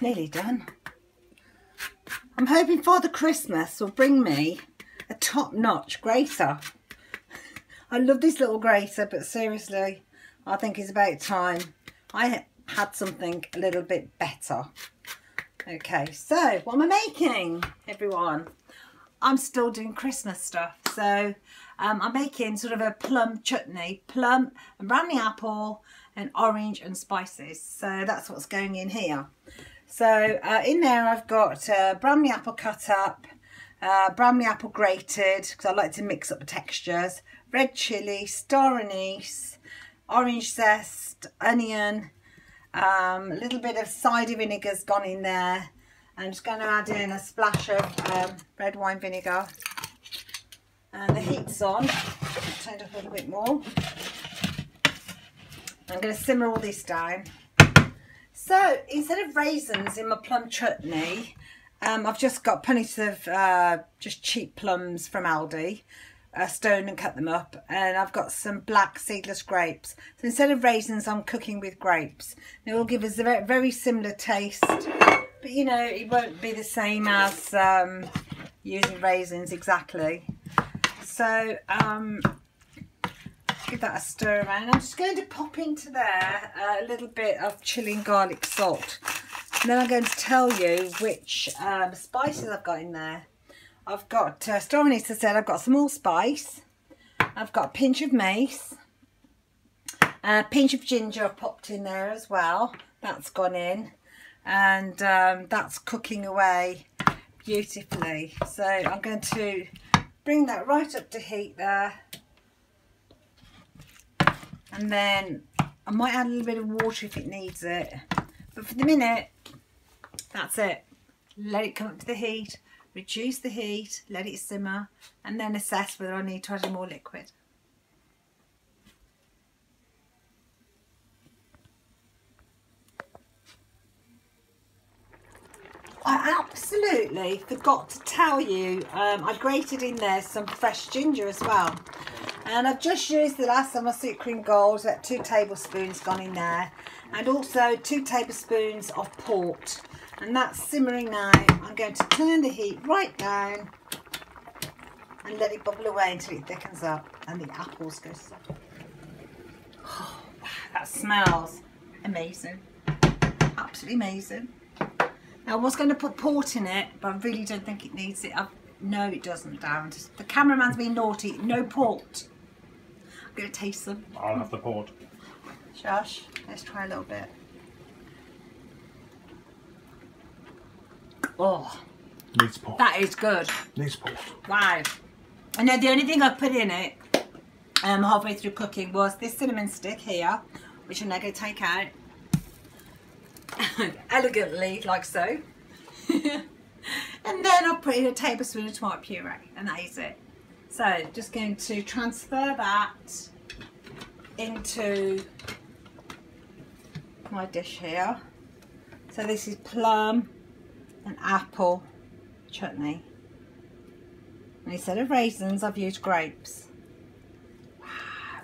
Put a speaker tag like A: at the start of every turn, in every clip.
A: nearly done. I'm hoping Father Christmas will bring me a top-notch grater. I love this little grater, but seriously, I think it's about time I had something a little bit better. Okay, so what am I making, everyone? I'm still doing Christmas stuff. So um, I'm making sort of a plum chutney, plum and Bramley apple and orange and spices. So that's what's going in here. So uh, in there I've got uh, Bramley apple cut up, uh, Bramley apple grated because I like to mix up the textures, red chilli, star anise, orange zest, onion, um, a little bit of cider vinegar's gone in there. I'm just going to add in a splash of um, red wine vinegar. And the heat's on. Turn up a little bit more. I'm going to simmer all this down. So instead of raisins in my plum chutney, um, I've just got plenty of uh, just cheap plums from Aldi. Uh, stone and cut them up and I've got some black seedless grapes. So instead of raisins I'm cooking with grapes. It will give us a very, very similar taste but you know it won't be the same as um, using raisins exactly. So um, give that a stir around I'm just going to pop into there a little bit of chili and garlic salt and then I'm going to tell you which um, spices I've got in there I've got, uh, Star Anise said, I've got some allspice. I've got a pinch of mace. A pinch of ginger I've popped in there as well. That's gone in. And um, that's cooking away beautifully. So I'm going to bring that right up to heat there. And then I might add a little bit of water if it needs it. But for the minute, that's it. Let it come up to the heat reduce the heat, let it simmer, and then assess whether I need to add more liquid. I absolutely forgot to tell you, um, I grated in there some fresh ginger as well. And I've just used the last of my Sukrin gold, about two tablespoons gone in there. And also two tablespoons of port and that's simmering now. I'm going to turn the heat right down and let it bubble away until it thickens up and the apples go soft. Oh, that smells amazing. Absolutely amazing. Now I was going to put port in it, but I really don't think it needs it. I've, no, it doesn't, Darren. The cameraman's being naughty. No port. Going to taste them.
B: I'll have the port.
A: Josh, let's try a little bit. Oh,
B: Needs port.
A: that is good.
B: Needs port.
A: Wow. And then the only thing I put in it um, halfway through cooking was this cinnamon stick here, which I'm now going to take out elegantly, like so. and then I'll put in a tablespoon of tomato puree, and that is it. So just going to transfer that into my dish here. So this is plum, and apple chutney. And instead of raisins, I've used grapes. Wow,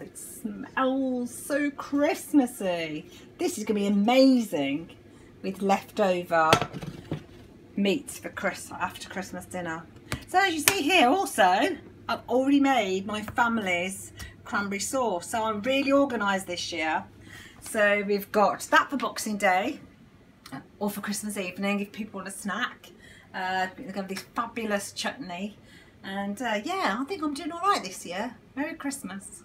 A: it smells so Christmassy. This is going to be amazing with leftover meats for Christmas after Christmas dinner. So as you see here also, I've already made my family's cranberry sauce. So I'm really organised this year. So we've got that for Boxing Day or for Christmas evening if people want a snack. Uh, they're going to be fabulous chutney. And uh, yeah, I think I'm doing all right this year. Merry Christmas.